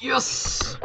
Yes!